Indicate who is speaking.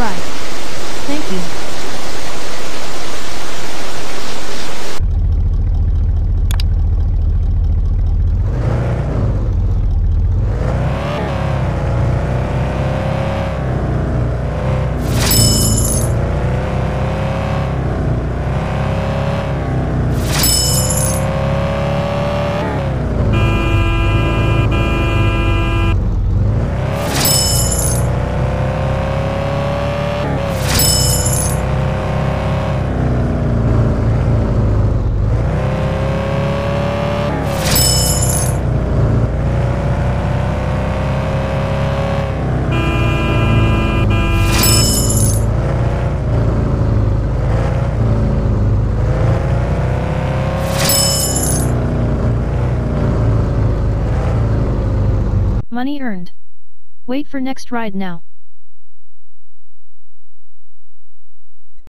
Speaker 1: subscribe. Thank you. Money earned. Wait for next ride now.